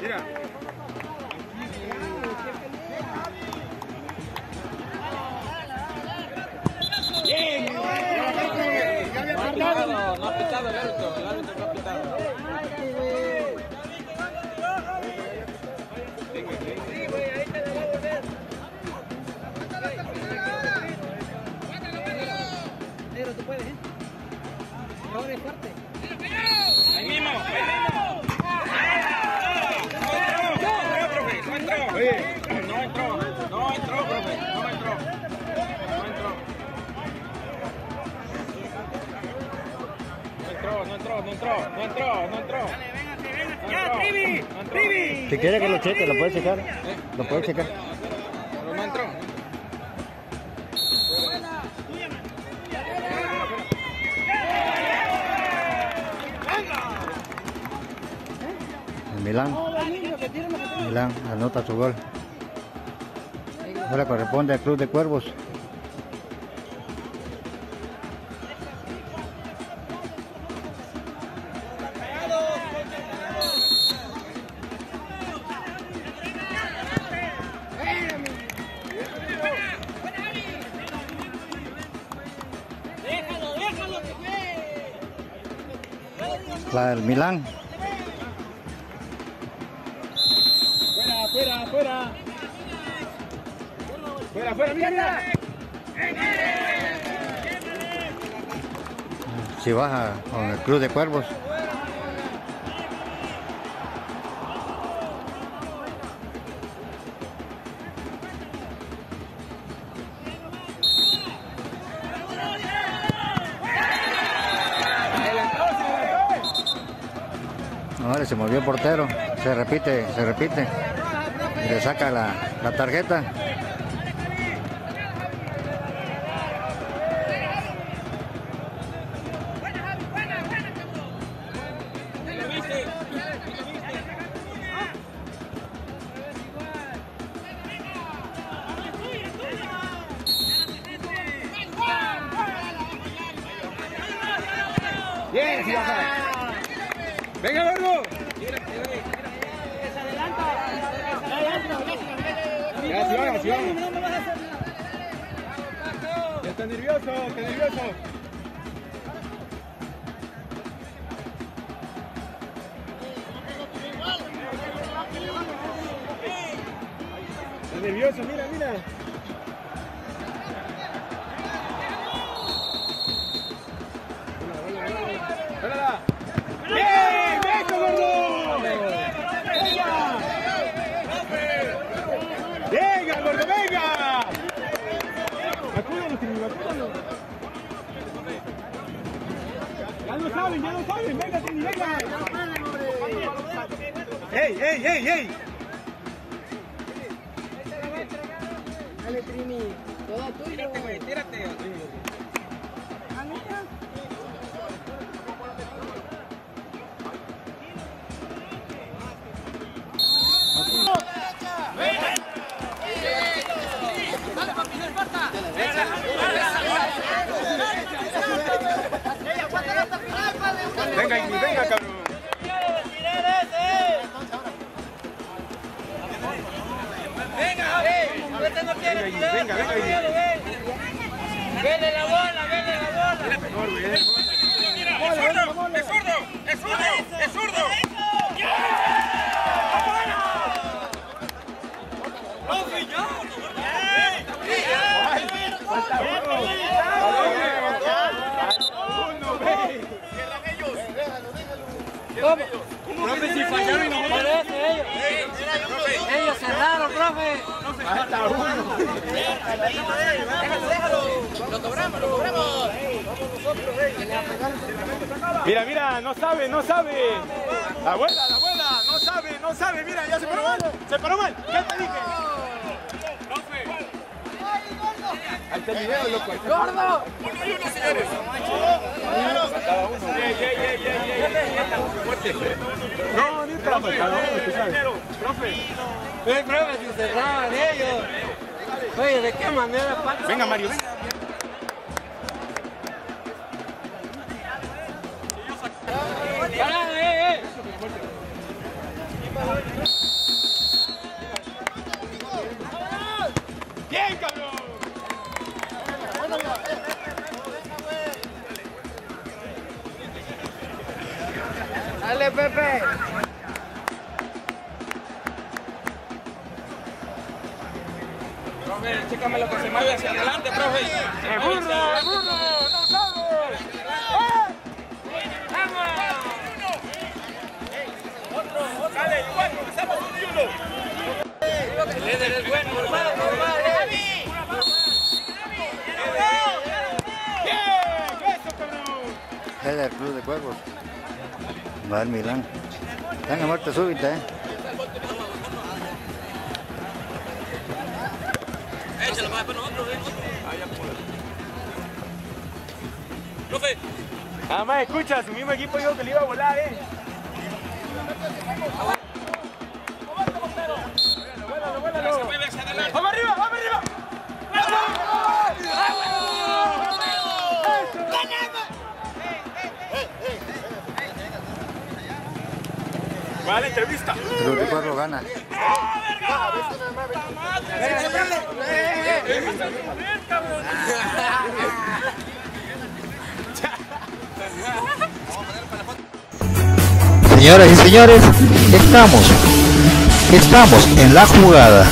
Mira. Bien, No ha pitado, no ha pitado el árbitro, el árbitro no ha pitado. Ahí mismo, ahí mismo. No entró, no entró, no entró, no entró, no entró. ¡Ya, Trivi! ¡Trivi! Si quiere que lo cheque, lo puede checar. Lo puede checar. Pero no entró. El Milán. Milán anota su gol. Ahora corresponde al Club de Cuervos. La del Milán. Fuera, fuera, fuera. Fuera, fuera, mira, mira. Si baja con el Club de Cuervos. Ahora se movió el portero. Se repite, se repite. Le saca la, la tarjeta. Bien, sí, baja. Venga, gordo. Ya, sí, vamos, sí, vamos. Ya está nervioso, está nervioso. Está nervioso, mira, mira. Vacúnalo, Trini, vacúnalo. Ya lo saben, ya lo saben. Venga, Trini, venga. ¡Ey, ey, ey, ey! Dale, Trini. Todo tuyo. Tírate, güey, tírate. Venga, Igni, venga, cabrón. Venga, Igni, venga, venga, Igni. ¡Vele la bola, vele la bola! Profe, si fallaron y no Parece ellos. Ellos cerraron, profe. Falta uno. Mira, mira, no sabe, no sabe. La abuela, la abuela, no sabe, no sabe. Mira, ya se paró mal. Se paró mal. ¿Qué te dije? Está el video, loco. ¡Gordo! ¡Uno y uno, señores! No, ni sabes. Profe. ¡Eh, profe, si cerraban ellos! Oye, ¿de qué manera? Venga, Mario. Dale, Pepe. Profe, chécame lo que se mueve hacia adelante, profe. ¡El burro, el burro! ¡No sabe! Dale, igual, comenzamos un y uno. El líder es bueno. Es del Club de Cuervos. Va el Milán. Están a muerte súbita, ¿eh? Échalo más para nosotros. Profe, Nada más escucha, su mismo equipo dijo que le iba a volar, eh. Va la entrevista. Club de Cuervos gana. Señoras y señores, estamos, estamos en la jugada.